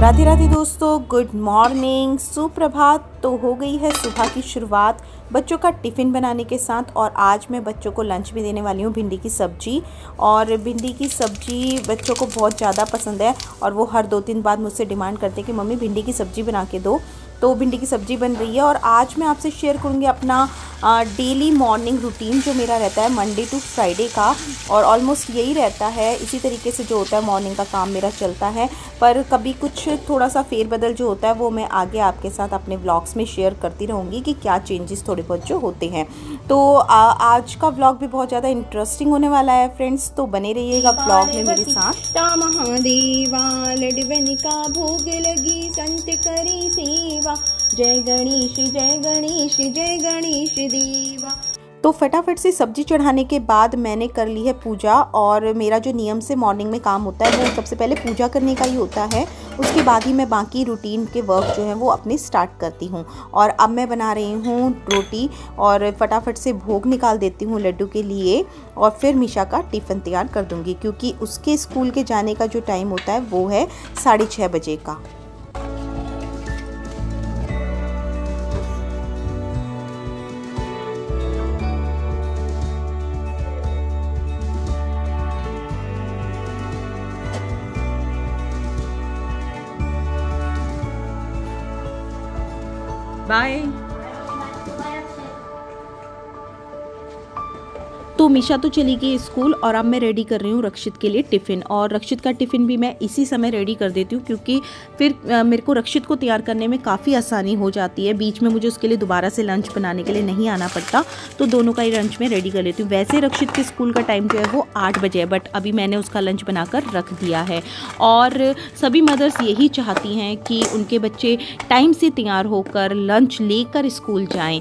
राधे राधे दोस्तों good morning सुप्रभात तो हो गई है सुबह की शुरुआत बच्चों का टिफ़िन बनाने के साथ और आज मैं बच्चों को लंच भी देने वाली हूँ भिंडी की सब्ज़ी। और भिंडी की सब्ज़ी बच्चों को बहुत ज़्यादा पसंद है और वो हर दो तीन बाद मुझसे डिमांड करते हैं कि, मम्मी, भिंडी की सब्ज़ी बना के दो। तो भिंडी की सब्ज़ी बन रही है और आज मैं आपसे शेयर करूँगी अपना डेली मॉर्निंग रूटीन जो मेरा रहता है मंडे टू फ्राइडे का और ऑलमोस्ट यही रहता है। इसी तरीके से जो होता है मॉर्निंग का काम मेरा चलता है। पर कभी कुछ थोड़ा सा फेरबदल जो होता है वो मैं आगे आपके साथ अपने ब्लॉग्स में शेयर करती रहूँगी कि क्या चेंजेस थोड़े बहुत जो होते हैं। तो आ, आज का ब्लॉग भी बहुत ज़्यादा इंटरेस्टिंग होने वाला है फ्रेंड्स तो बने रहिएगा ब्लॉग में मेरे साथ। महादेवा भोग लगी संत करी सेवा। जय गणेश जय गणेश जय गणेश देवा। तो फटाफट से सब्ज़ी चढ़ाने के बाद मैंने कर ली है पूजा और मेरा जो नियम से मॉर्निंग में काम होता है, वो सबसे पहले पूजा करने का ही होता है। उसके बाद ही मैं बाकी रूटीन के वर्क जो है, वो अपने स्टार्ट करती हूँ। और अब मैं बना रही हूँ रोटी और फटाफट से भोग निकाल देती हूँ लड्डू के लिए और फिर मिशा का टिफ़िन तैयार कर दूँगी, क्योंकि उसके स्कूल के जाने का जो टाइम होता है, वो है साढ़े बजे का। Bye. तो मीशा तो चली गई स्कूल और अब मैं रेडी कर रही हूँ रक्षित के लिए टिफ़िन। और रक्षित का टिफ़िन भी मैं इसी समय रेडी कर देती हूँ क्योंकि फिर मेरे को रक्षित को तैयार करने में काफ़ी आसानी हो जाती है। बीच में मुझे उसके लिए दोबारा से लंच बनाने के लिए नहीं आना पड़ता तो दोनों का ही लंच में रेडी कर लेती हूँ। वैसे रक्षित के स्कूल का टाइम जो है वो आठ बजे है बट अभी मैंने उसका लंच बनाकर रख दिया है। और सभी मदर्स यही चाहती हैं कि उनके बच्चे टाइम से तैयार होकर लंच लेकर स्कूल जाएँ।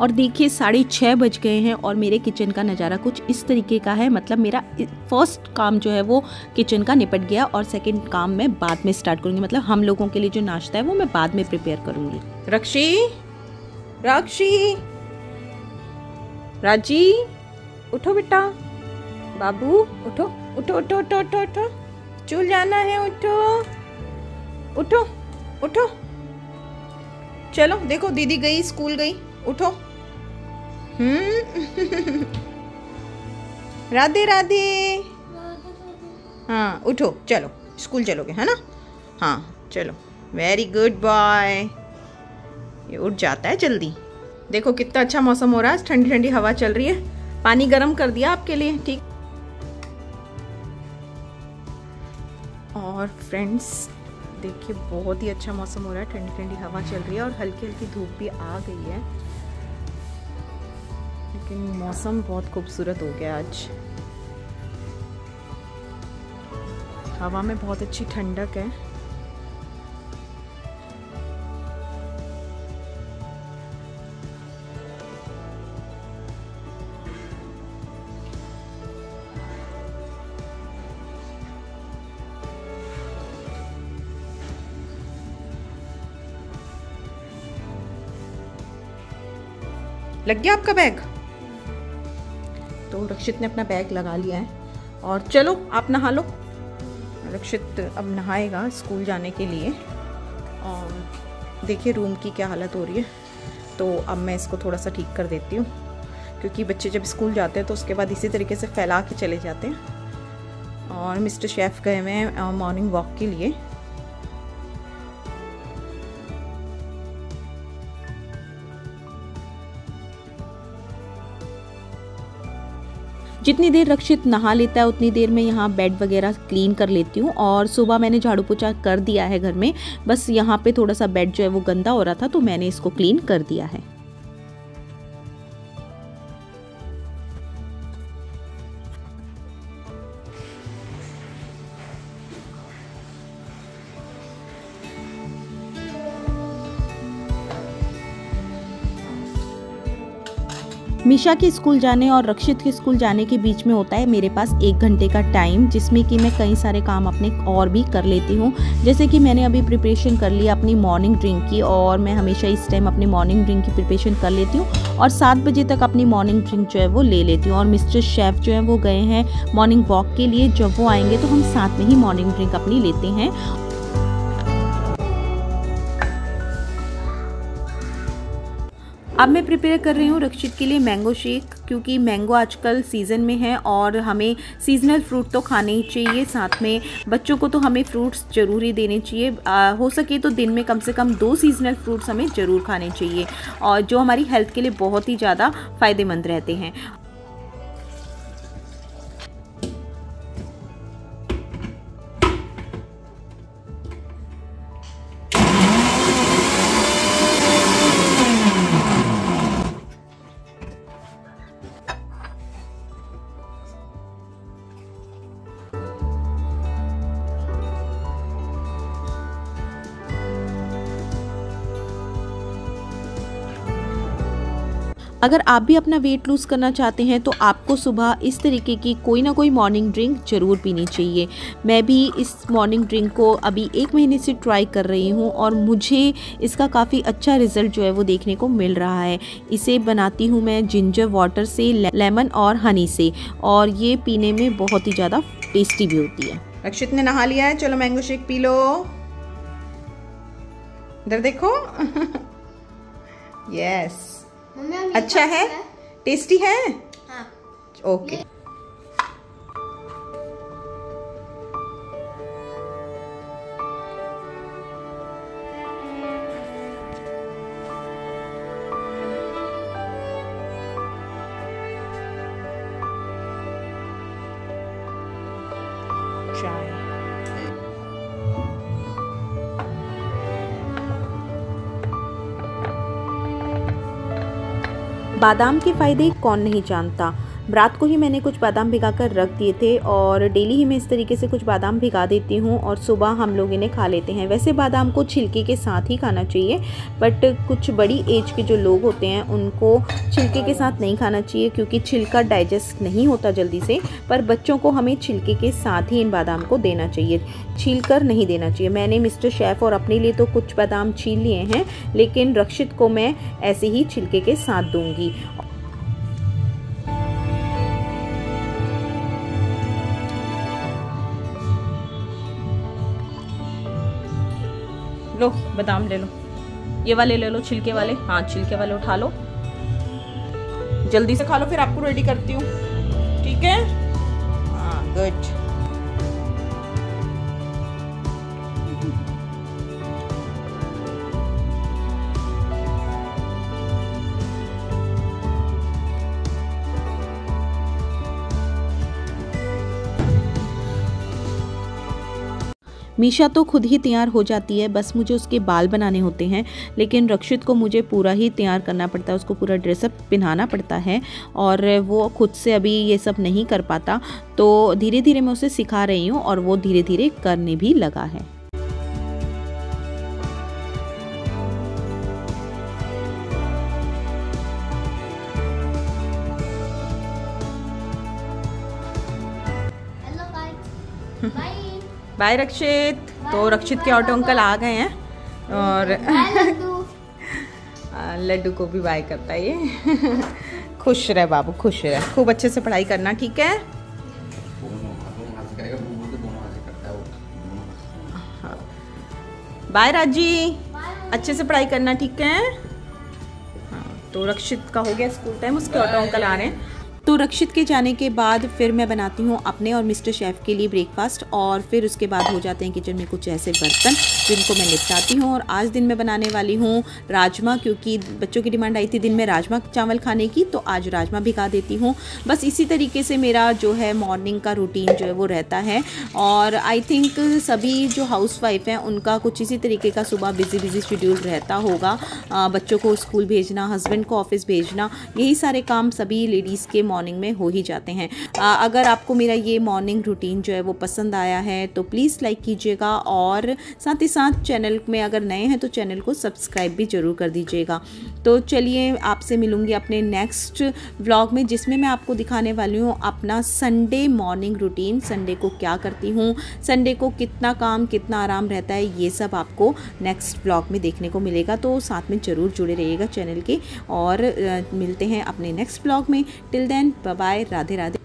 और देखिए, साढ़े छः बज गए हैं और मेरे किचन का नज़ारा कुछ इस तरीके का है। मतलब मेरा फ़र्स्ट काम जो है वो किचन का निपट गया और सेकंड काम मैं बाद में स्टार्ट करूँगी। मतलब हम लोगों के लिए जो नाश्ता है वो मैं बाद में प्रिपेयर करूँगी। रक्षी रक्षी, राज़ी, उठो बेटा। बाबू, उठो उठो उठो उठो उठो उठो। चूल जाना है, उठो। उठो उठो। चलो, देखो, दीदी गई, स्कूल गई। उठो। हम्म। राधे राधे। हाँ उठो, चलो। स्कूल चलोगे, है ना? हाँ चलो। वेरी गुड बॉय ये उठ जाता है जल्दी। देखो कितना अच्छा मौसम हो रहा है। ठंडी ठंडी हवा चल रही है। पानी गर्म कर दिया आपके लिए, ठीक? और फ्रेंड्स देखिए, बहुत ही अच्छा मौसम हो रहा है। ठंडी ठंडी हवा चल रही है और हल्की हल्की धूप भी आ गई है। लेकिन मौसम बहुत खूबसूरत हो गया आज। हवा में बहुत अच्छी ठंडक है। लग गया आपका बैग? तो रक्षित ने अपना बैग लगा लिया है। और चलो, आप नहा लो। रक्षित अब नहाएगा स्कूल जाने के लिए। और देखिए रूम की क्या हालत हो रही है। तो अब मैं इसको थोड़ा सा ठीक कर देती हूँ। क्योंकि बच्चे जब स्कूल जाते हैं तो उसके बाद इसी तरीके से फैला के चले जाते हैं। और मिस्टर शेफ़ गए हुए हैं मॉर्निंग वॉक के लिए। जितनी देर रक्षित नहा लेता है, उतनी देर में यहाँ बेड वगैरह क्लीन कर लेती हूँ और सुबह मैंने झाड़ू पोछा कर दिया है घर में। बस यहाँ पे थोड़ा सा बेड जो है वो गंदा हो रहा था तो मैंने इसको क्लीन कर दिया है। मिशा के स्कूल जाने और रक्षित के स्कूल जाने के बीच में होता है मेरे पास एक घंटे का टाइम, जिसमें कि मैं कई सारे काम अपने और भी कर लेती हूँ। जैसे कि मैंने अभी प्रिपरेशन कर लिया अपनी मॉर्निंग ड्रिंक की और मैं हमेशा इस टाइम अपनी मॉर्निंग ड्रिंक की प्रिपरेशन कर लेती हूँ और सात बजे तक अपनी मॉर्निंग ड्रिंक जो है वो ले लेती हूँ। और मिस्टर शेफ़ जो है वो गए हैं मॉर्निंग वॉक के लिए। जब वो आएँगे तो हम साथ में ही मॉर्निंग ड्रिंक अपनी लेते हैं अब मैं प्रिपेयर कर रही हूँ रक्षित के लिए मैंगो शेक क्योंकि मैंगो आजकल सीज़न में है और हमें सीजनल फ्रूट तो खाने ही चाहिए। साथ में बच्चों को तो हमें फ्रूट्स ज़रूर ही देने चाहिए। आ, हो सके तो दिन में कम से कम दो सीजनल फ्रूट्स हमें ज़रूर खाने चाहिए और जो हमारी हेल्थ के लिए बहुत ही ज़्यादा फ़ायदेमंद रहते हैं। अगर आप भी अपना वेट लूज़ करना चाहते हैं तो आपको सुबह इस तरीके की कोई ना कोई मॉर्निंग ड्रिंक ज़रूर पीनी चाहिए। मैं भी इस मॉर्निंग ड्रिंक को अभी एक महीने से ट्राई कर रही हूँ और मुझे इसका काफ़ी अच्छा रिज़ल्ट जो है वो देखने को मिल रहा है। इसे बनाती हूँ मैं जिंजर वाटर से लेमन और हनी से और ये पीने में बहुत ही ज़्यादा टेस्टी भी होती है। रक्षित ने नहा लिया है। चलो मैंगो शेक पी लो। इधर देखो। यस अच्छा है? टेस्टी है? हाँ। ओके। चाय बादाम के फ़ायदे कौन नहीं जानता? रात को ही मैंने कुछ बादाम भिगा कर रख दिए थे और डेली ही मैं इस तरीके से कुछ बादाम भिगा देती हूँ और सुबह हम लोग इन्हें खा लेते हैं। वैसे बादाम को छिलके के साथ ही खाना चाहिए बट कुछ बड़ी एज के जो लोग होते हैं, उनको छिलके के साथ नहीं खाना चाहिए क्योंकि छिलका डाइजेस्ट नहीं होता जल्दी से, पर बच्चों को हमें छिलके के साथ ही इन बादाम को देना चाहिए। छील कर नहीं देना चाहिए। मैंने मिस्टर शेफ़ और अपने लिए तो कुछ बादाम छील लिए हैं, लेकिन रक्षित को मैं ऐसे ही छिलके के साथ दूँगी। लो, बादाम ले लो। ये वाले ले लो, छिलके वाले। हाँ छिलके वाले उठा लो। जल्दी से खा लो, फिर आपको रेडी करती हूँ। ठीक है? हाँ गुड मीशा तो खुद ही तैयार हो जाती है, बस मुझे उसके बाल बनाने होते हैं, लेकिन रक्षित को मुझे पूरा ही तैयार करना पड़ता है, उसको पूरा ड्रेसअप पहनाना पड़ता है, और वो खुद से अभी ये सब नहीं कर पाता तो धीरे धीरे मैं उसे सिखा रही हूँ और वो धीरे धीरे करने भी लगा है। बाय रक्षित। तो रक्षित के ऑटो अंकल आ गए हैं और लड्डू को भी बाय करता है ये। खुश रहे बाबू, खुश रहे। खूब अच्छे से पढ़ाई करना, ठीक है। बाय राज़ी। अच्छे से पढ़ाई करना, ठीक है? हाँ तो रक्षित का हो गया स्कूल टाइम, उसके ऑटो अंकल आ रहे हैं। तो रक्षित के जाने के बाद फिर मैं बनाती हूँ अपने और मिस्टर शेफ़ के लिए ब्रेकफास्ट और फिर उसके बाद हो जाते हैं किचन में कुछ ऐसे बर्तन जिनको मैं निपटाती हूँ और आज दिन में बनाने वाली हूँ राजमा क्योंकि बच्चों की डिमांड आई थी दिन में राजमा चावल खाने की तो आज राजमा भिगा देती हूँ। बस इसी तरीके से मेरा जो है मॉर्निंग का रूटीन जो है वो रहता है और आई थिंक सभी जो हाउस वाइफ हैं, उनका कुछ इसी तरीके का सुबह बिज़ी बिज़ी शेड्यूल रहता होगा। बच्चों को स्कूल भेजना हस्बैंड को ऑफ़िस भेजना, यही सारे काम सभी लेडीज़ के मॉर्निंग में हो ही जाते हैं। आ, अगर आपको मेरा ये मॉर्निंग रूटीन जो है वो पसंद आया है तो प्लीज़ लाइक कीजिएगा और साथ ही साथ चैनल में अगर नए हैं तो चैनल को सब्सक्राइब भी ज़रूर कर दीजिएगा। तो चलिए आपसे मिलूँगी अपने नेक्स्ट व्लॉग में जिसमें मैं आपको दिखाने वाली हूँ अपना संडे मॉर्निंग रूटीन संडे को क्या करती हूँ संडे को कितना काम कितना आराम रहता है ये सब आपको नेक्स्ट व्लॉग में देखने को मिलेगा। तो साथ में ज़रूर जुड़े रहिएगा चैनल के और मिलते हैं अपने नेक्स्ट ब्लॉग में। Till then bye Radhe Radhe